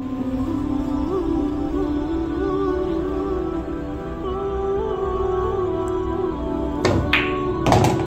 Thank you.